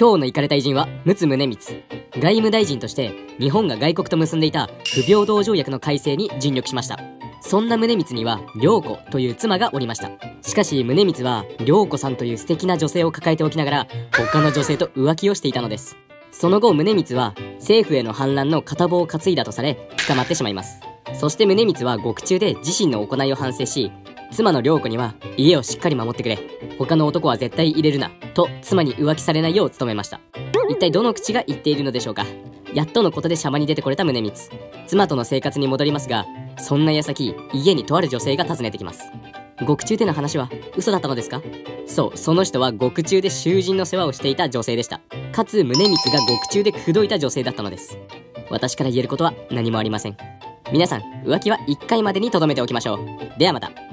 今日の行かれた偉人は陸奥宗光。外務大臣として日本が外国と結んでいた不平等条約の改正に尽力しました。そんな宗光には良子という妻がおりました。しかし宗光は良子さんという素敵な女性を抱えておきながら他の女性と浮気をしていたのです。その後宗光は政府への反乱の片棒を担いだとされ捕まってしまいます。そして宗光は獄中で自身の行いを反省し妻の良子には家をしっかり守ってくれ。他の男は絶対入れるな。と妻に浮気されないよう努めました。一体どの口が言っているのでしょうか。やっとのことでシャバに出てこれた宗光。妻との生活に戻りますがそんな矢先家にとある女性が訪ねてきます。獄中での話は嘘だったのですか？そうその人は獄中で囚人の世話をしていた女性でした。かつ宗光が獄中で口説いた女性だったのです。私から言えることは何もありません。皆さん浮気は1回までに留めておきましょう。ではまた。